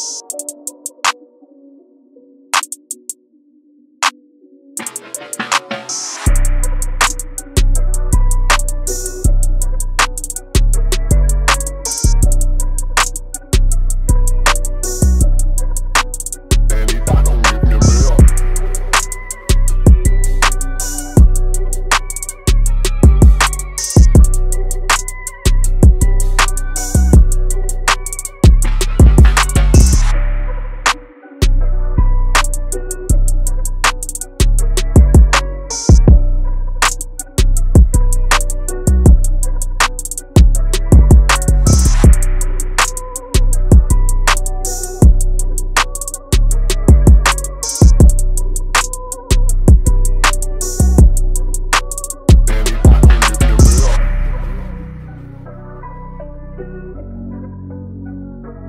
We'll Thank you.